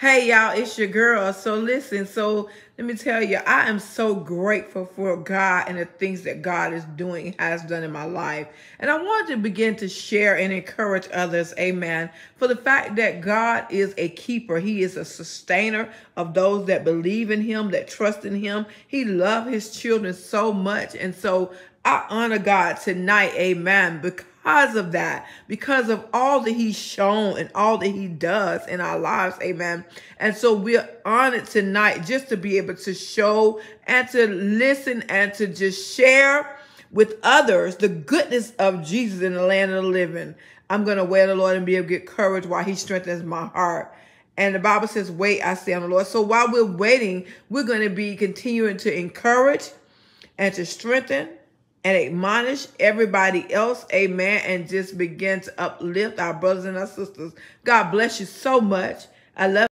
Hey, y'all, it's your girl. So, listen, so let me tell you, I am so grateful for God and the things that God is doing, has done in my life. And I wanted to begin to share and encourage others, amen, for the fact that God is a keeper. He is a sustainer of those that believe in Him, that trust in Him. He loves His children so much. And so I honor God tonight, amen, because because of that, because of all that he's shown and all that he does in our lives. Amen. And so we're honored tonight just to be able to show and to listen and to just share with others the goodness of Jesus in the land of the living. I'm going to wait on the Lord and be able to get courage while he strengthens my heart. And the Bible says, wait, I say on the Lord. So while we're waiting, we're going to be continuing to encourage and to strengthen and admonish everybody else, amen, and just begin to uplift our brothers and our sisters. God bless you so much. I love